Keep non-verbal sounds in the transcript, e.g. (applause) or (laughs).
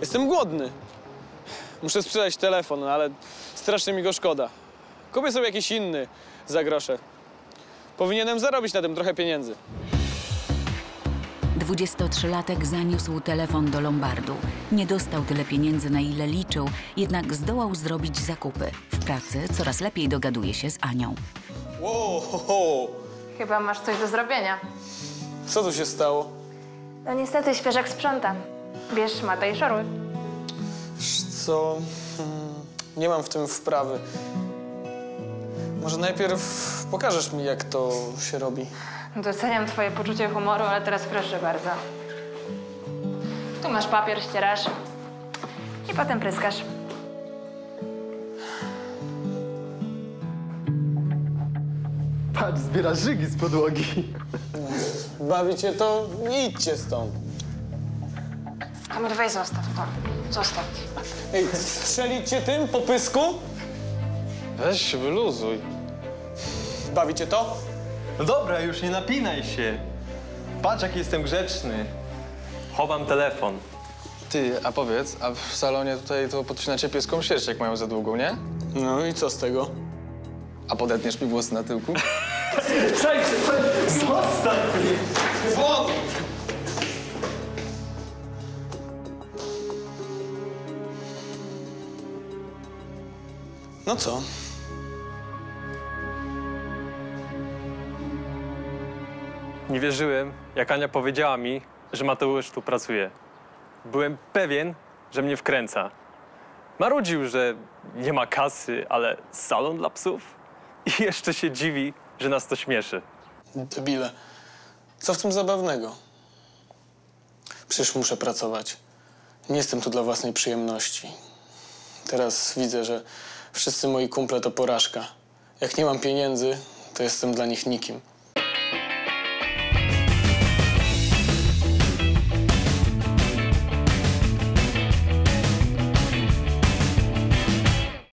Jestem głodny. Muszę sprzedać telefon, ale strasznie mi go szkoda. Kupię sobie jakiś inny za grosze. Powinienem zarobić na tym trochę pieniędzy. 23-latek zaniósł telefon do Lombardu. Nie dostał tyle pieniędzy, na ile liczył, jednak zdołał zrobić zakupy. W pracy coraz lepiej dogaduje się z Anią. Wow, ho, ho. Chyba masz coś do zrobienia. co tu się stało? No niestety świeżak sprząta. Bierz szmatę i szoruj. Wiesz co? Hmm, Nie mam w tym wprawy. Może najpierw pokażesz mi, jak to się robi. Doceniam twoje poczucie humoru, ale teraz proszę bardzo. Tu masz papier, ścierasz. I potem pryskasz. Patrz, zbiera żygi z podłogi. Bawicie to? Idźcie stąd. Kamil, weź zostaw to. Zostaw. Ej, strzelić cię tym po pysku? Weź się wyluzuj. Bawicie to? No dobra, już nie napinaj się. Patrz, jak jestem grzeczny. Chowam telefon. Ty, a powiedz, a w salonie tutaj to podcinacie pieską sierść, jak mają za długą, nie? No i co z tego? A podetniesz mi włosy na tyłku? (laughs) No co? Nie wierzyłem, jak Ania powiedziała mi, że Mateusz tu pracuje. Byłem pewien, że mnie wkręca. Marudził, że nie ma kasy, ale salon dla psów. I jeszcze się dziwi, że nas to śmieszy. Debile. Co w tym zabawnego? Przecież muszę pracować. Nie jestem tu dla własnej przyjemności. Teraz widzę, że wszyscy moi kumple to porażka. Jak nie mam pieniędzy, to jestem dla nich nikim.